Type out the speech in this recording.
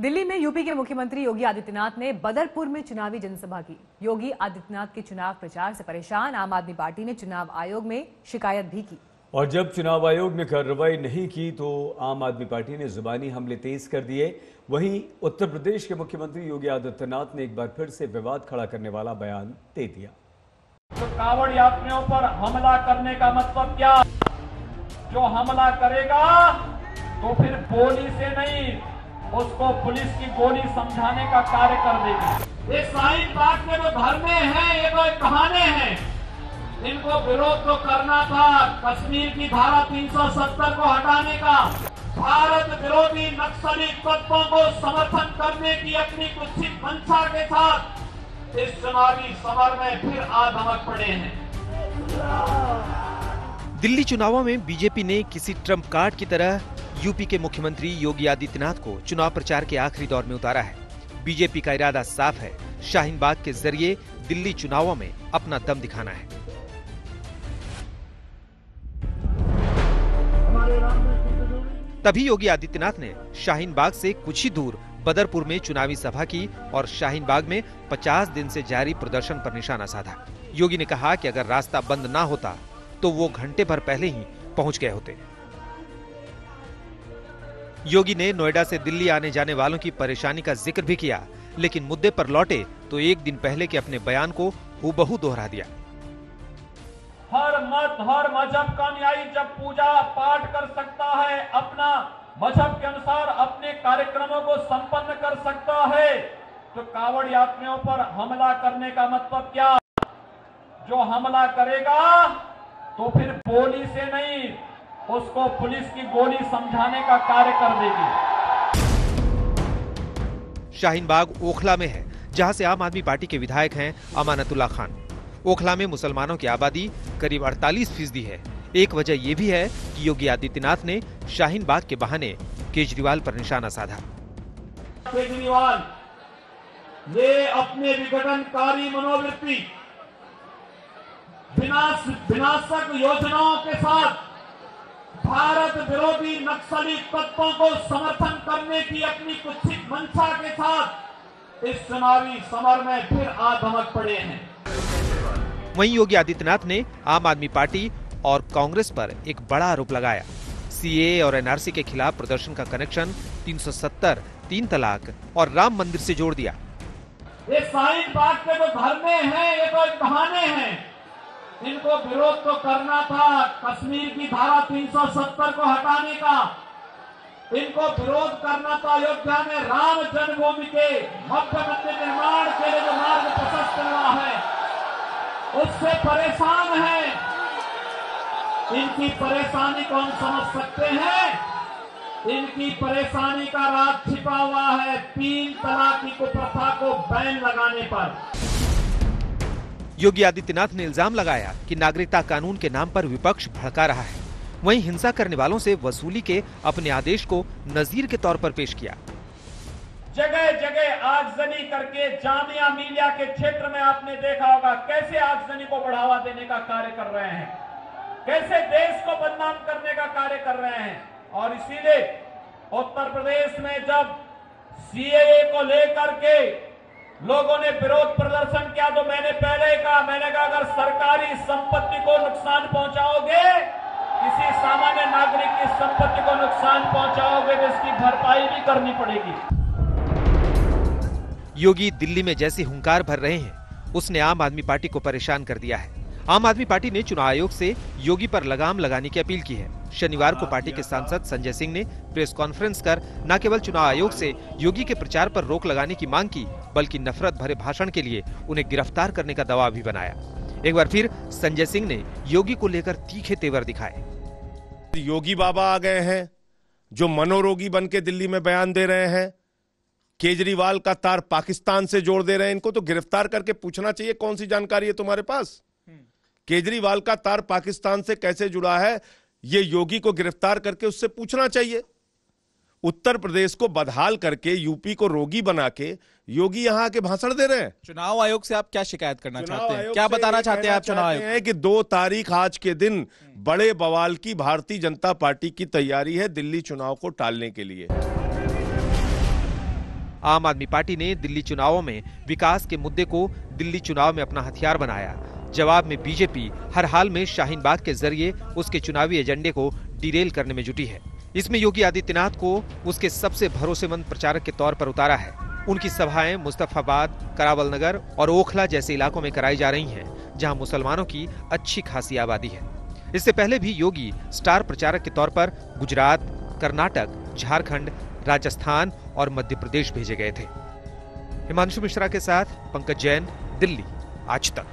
दिल्ली में यूपी के मुख्यमंत्री योगी आदित्यनाथ ने बदरपुर में चुनावी जनसभा की। योगी आदित्यनाथ के चुनाव प्रचार से परेशान आम आदमी पार्टी ने चुनाव आयोग में शिकायत भी की। और जब चुनाव आयोग ने कार्रवाई नहीं की तो आम आदमी पार्टी ने जुबानी हमले तेज कर दिए। वहीं उत्तर प्रदेश के मुख्यमंत्री योगी आदित्यनाथ ने एक बार फिर से विवाद खड़ा करने वाला बयान दे दिया। तो कावड़ यात्रियों पर हमला करने का मतलब क्या? जो हमला करेगा तो फिर गोली से नहीं। उसको पुलिस की गोली समझाने का कार्य कर देगी। ये साइन बाग के जो धरने हैं ये तो एक बहाने हैं। इनको विरोध तो करना था कश्मीर की धारा 370 को हटाने का। भारत विरोधी नक्सली तत्वों को समर्थन करने की अपनी कुत्सित मंशा के साथ इस चुनावी समर में फिर आधमक पड़े हैं। दिल्ली चुनावों में बीजेपी ने किसी ट्रंप कार्ड की तरह यूपी के मुख्यमंत्री योगी आदित्यनाथ को चुनाव प्रचार के आखिरी दौर में उतारा है। बीजेपी का इरादा साफ़ है। शाहीन बाग के ज़रिए दिल्ली चुनावों में अपना दम दिखाना है। तभी योगी आदित्यनाथ ने शाहीन बाग से कुछ ही दूर बदरपुर में चुनावी सभा की और शाहीन बाग में 50 दिन से जारी प्रदर्शन पर निशाना साधा। योगी ने कहा कि अगर रास्ता बंद ना होता तो वो घंटे भर पहले ही पहुँच गए होते। योगी ने नोएडा से दिल्ली आने जाने वालों की परेशानी का ज़िक्र भी किया, लेकिन मुद्दे पर लौटे तो एक दिन पहले के अपने बयान को हूबहू दोहरा दिया। हर मत, हर मज़हब का न्यायी जब पूजा पाठ कर सकता है, अपना मज़हब के अनुसार अपने कार्यक्रमों को संपन्न कर सकता है तो कावड़ यात्रियों पर हमला करने का मतलब क्या? जो हमला करेगा तो फिर बोली से नहीं उसको पुलिस की गोली समझाने का कार्य कर देगी। शाहीन बाग ओखला में है जहाँ से आम आदमी पार्टी के विधायक हैं अमानतुल्ला खान। ओखला में मुसलमानों की आबादी करीब 48 फ़ीसदी है। एक वजह यह भी है कि योगी आदित्यनाथ ने शाहीन बाग के बहाने केजरीवाल पर निशाना साधा। केजरीवाल ये अपने विघटनकारी मनोवृत्ति विनाशक योजनाओं के साथ भारत विरोधी नक्सली तत्वों को समर्थन करने की अपनी कुत्सित मंशा के साथ इस चुनावी समर में फिर आधमक पड़े हैं। वहीं योगी आदित्यनाथ ने आम आदमी पार्टी और कांग्रेस पर एक बड़ा आरोप लगाया। सीए और एनआरसी के खिलाफ प्रदर्शन का कनेक्शन 370, तीन तलाक और राम मंदिर से जोड़ दिया। ये साइन बाग के जो धरने हैं ये तो बहाने हैं। इनको विरोध तो करना था, कश्मीर की धारा 370 को हटाने का। इनको विरोध करना था अयोध्या में राम जन्मभूमि के भव्य मंदिर निर्माण के लिए जो मार्ग प्रशस्त हुआ है, उससे परेशान है। इनकी परेशानी को हम समझ सकते हैं। इनकी परेशानी का राज छिपा हुआ है तीन तलाक की कुप्रथा को बैन लगाने पर। योगी आदित्यनाथ ने इल्ज़ाम लगाया कि नागरिकता कानून के नाम पर विपक्ष भड़का रहा है। वहीं हिंसा करने वालों से वसूली के अपने आदेश को नजीर के तौर पर पेश किया। जगह जगह आगजनी करके जामिया मिलिया के क्षेत्र में आपने देखा होगा कैसे आगजनी को बढ़ावा देने का कार्य कर रहे हैं। कैसे देश को बदनाम करने का कार्य कर रहे हैं। और इसीलिए उत्तर प्रदेश में जब सीएए को लेकर के लोगों ने विरोध प्रदर्शन किया तो मैंने पहले ही कहा, मैंने कहा, अगर सरकारी संपत्ति को नुकसान पहुंचाओगे, किसी सामान्य नागरिक की संपत्ति को नुकसान पहुंचाओगे तो इसकी भरपाई भी करनी पड़ेगी। योगी दिल्ली में जैसी हुंकार भर रहे हैं, उसने आम आदमी पार्टी को परेशान कर दिया है। आम आदमी पार्टी ने चुनाव आयोग से योगी पर लगाम लगाने की अपील की है। शनिवार को पार्टी के सांसद संजय सिंह ने प्रेस कॉन्फ्रेंस कर न केवल चुनाव आयोग से योगी के प्रचार पर रोक लगाने की मांग की बल्कि नफरत भरे भाषण के लिए उन्हें गिरफ़्तार करने का दवा भी बनाया। एक बार फिर संजय सिंह ने योगी को लेकर तीखे तेवर दिखाए। योगी बाबा आ गए हैं जो मनोरोगी बन के दिल्ली में बयान दे रहे हैं। केजरीवाल का तार पाकिस्तान से जोड़ दे रहे हैं। इनको तो गिरफ़्तार करके पूछना चाहिए कौन सी जानकारी है तुम्हारे पास? केजरीवाल का तार पाकिस्तान से कैसे जुड़ा है? ये योगी को गिरफ़्तार करके उससे पूछना चाहिए। उत्तर प्रदेश को बदहाल करके यूपी को रोगी बना के योगी यहाँ आके भाषण दे रहे हैं। चुनाव आयोग से आप क्या शिकायत करना चाहते हैं? क्या बताना चाहते हैं आप चुनाव आयोग? हैं कि दो तारीख आज के दिन बड़े बवाल की भारतीय जनता पार्टी की तैयारी है दिल्ली चुनाव को टालने के लिए। आम आदमी पार्टी ने दिल्ली चुनावों में विकास के मुद्दे को दिल्ली चुनाव में अपना हथियार बनाया। जवाब में बीजेपी हर हाल में शाहीन बाग के ज़रिए उसके चुनावी एजेंडे को डिरेल करने में जुटी है। इसमें योगी आदित्यनाथ को उसके सबसे भरोसेमंद प्रचारक के तौर पर उतारा है। उनकी सभाएँ मुस्तफाबाद करावल नगर और ओखला जैसे इलाकों में कराई जा रही हैं, जहाँ मुसलमानों की अच्छी खासी आबादी है। इससे पहले भी योगी स्टार प्रचारक के तौर पर गुजरात, कर्नाटक, झारखंड, राजस्थान और मध्य प्रदेश भेजे गए थे। हिमांशु मिश्रा के साथ पंकज जैन, दिल्ली, आज तक।